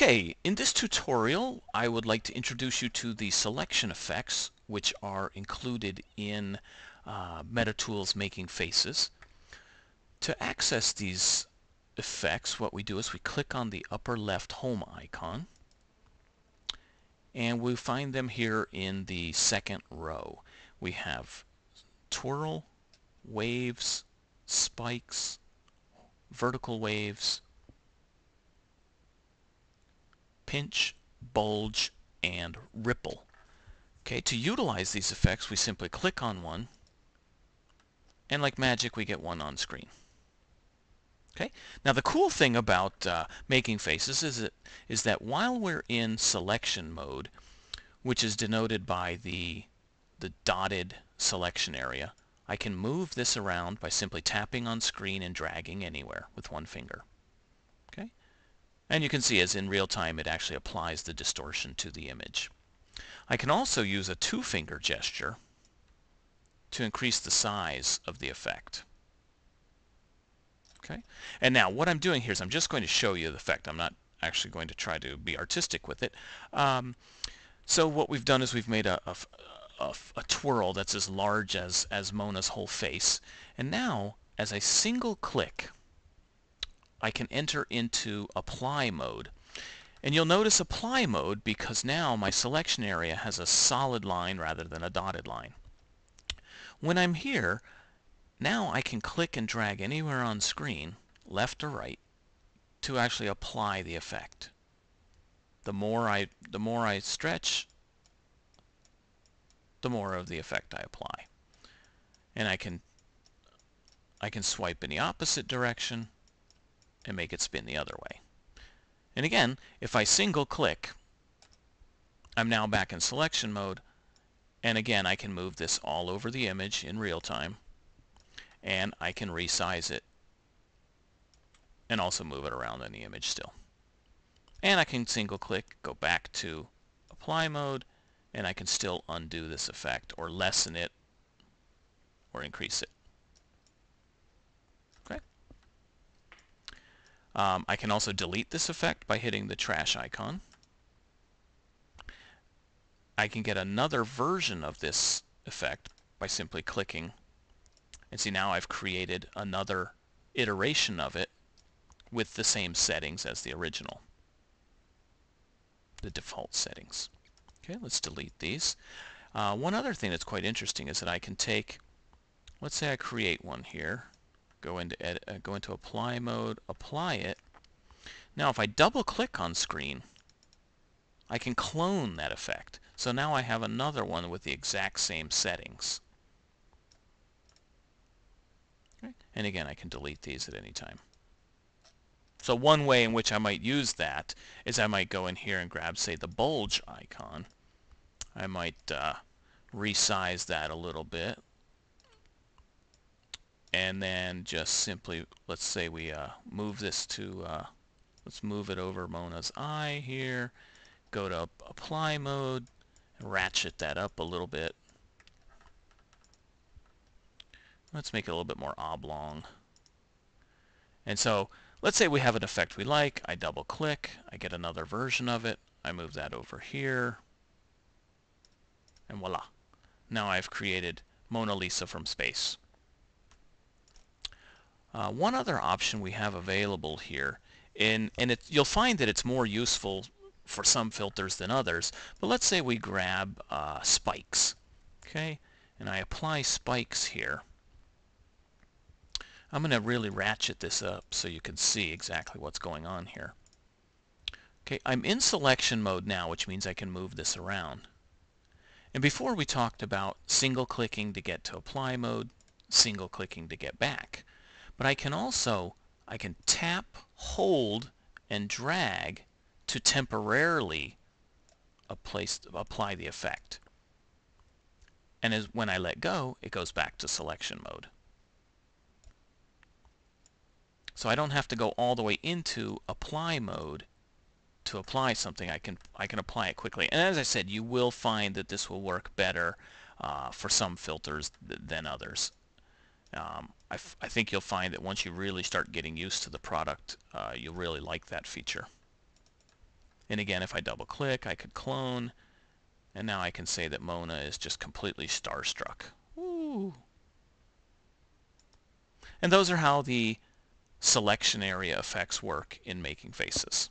Okay, in this tutorial I would like to introduce you to the selection effects which are included in uh, MetaTools Making Faces. To access these effects what we do is we click on the upper left home icon and we find them here in the second row. We have twirl, waves, spikes, vertical waves, pinch, bulge, and ripple. Okay, to utilize these effects, we simply click on one, and like magic, we get one on screen. Okay, now the cool thing about uh, making faces is that, is that while we're in selection mode, which is denoted by the, the dotted selection area, I can move this around by simply tapping on screen and dragging anywhere with one finger. And you can see as in real time it actually applies the distortion to the image. I can also use a two-finger gesture to increase the size of the effect. Okay, and now what I'm doing here is I'm just going to show you the effect. I'm not actually going to try to be artistic with it. Um, so what we've done is we've made a, a, a, a twirl that's as large as, as Mona's whole face. And now, as I single click I can enter into apply mode. And you'll notice apply mode because now my selection area has a solid line rather than a dotted line. When I'm here, now I can click and drag anywhere on screen, left or right, to actually apply the effect. The more I, the more I stretch, the more of the effect I apply. And I can, I can swipe in the opposite direction and make it spin the other way. And again, if I single click, I'm now back in selection mode. And again, I can move this all over the image in real time. And I can resize it and also move it around in the image still. And I can single click, go back to apply mode, and I can still undo this effect or lessen it or increase it. Um, I can also delete this effect by hitting the trash icon. I can get another version of this effect by simply clicking. And see now I've created another iteration of it with the same settings as the original. The default settings. Okay, let's delete these. Uh, one other thing that's quite interesting is that I can take, let's say I create one here go into edit, uh, go into apply mode, apply it. Now if I double click on screen, I can clone that effect. So now I have another one with the exact same settings. And again, I can delete these at any time. So one way in which I might use that is I might go in here and grab, say, the bulge icon. I might uh, resize that a little bit and then just simply let's say we uh, move this to uh, let's move it over Mona's eye here. Go to apply mode. Ratchet that up a little bit. Let's make it a little bit more oblong. And so let's say we have an effect we like. I double click. I get another version of it. I move that over here. And voila. Now I've created Mona Lisa from space one other option we have available here, and, and it, you'll find that it's more useful for some filters than others, but let's say we grab uh, spikes, okay, and I apply spikes here. I'm going to really ratchet this up so you can see exactly what's going on here. Okay, I'm in selection mode now, which means I can move this around. And before we talked about single clicking to get to apply mode, single clicking to get back. But I can also, I can tap, hold, and drag to temporarily apply the effect. And as when I let go, it goes back to selection mode. So I don't have to go all the way into apply mode to apply something. I can I can apply it quickly. And as I said, you will find that this will work better uh, for some filters th than others. Um, I, think you'll find that once you really start getting used to the product, uh, you'll really like that feature. And again, if I double click, I could clone. And now I can say that Mona is just completely starstruck. Woo. And those are how the selection area effects work in making faces.